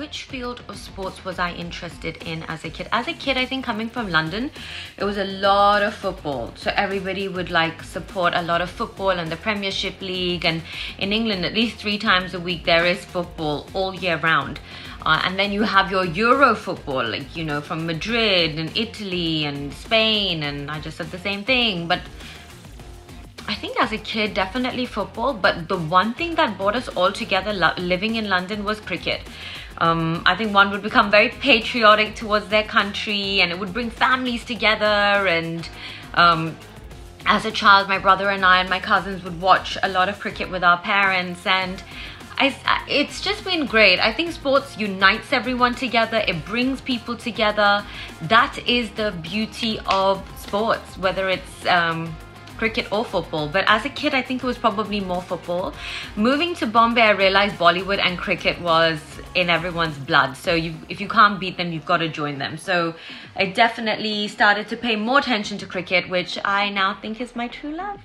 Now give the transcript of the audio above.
which field of sports was I interested in as a kid? As a kid, I think coming from London, it was a lot of football. So everybody would like support a lot of football and the Premiership League. And in England, at least three times a week, there is football all year round. Uh, and then you have your Euro football, like, you know, from Madrid and Italy and Spain. And I just said the same thing. But I think as a kid, definitely football. But the one thing that brought us all together living in London was cricket. Um, I think one would become very patriotic towards their country and it would bring families together. And um, as a child, my brother and I and my cousins would watch a lot of cricket with our parents. And I, it's just been great. I think sports unites everyone together. It brings people together. That is the beauty of sports, whether it's um, cricket or football. But as a kid, I think it was probably more football. Moving to Bombay, I realized Bollywood and cricket was in everyone's blood. So you, if you can't beat them, you've got to join them. So I definitely started to pay more attention to cricket, which I now think is my true love.